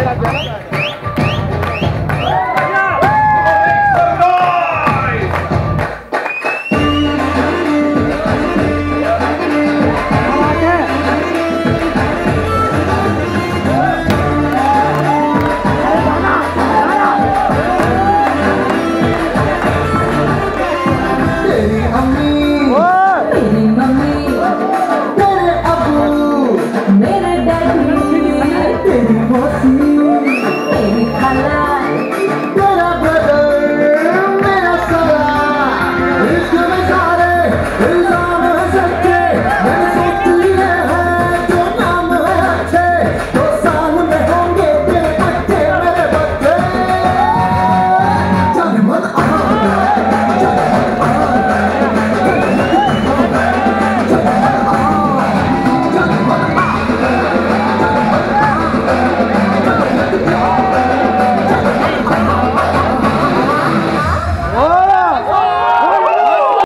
Geladeira.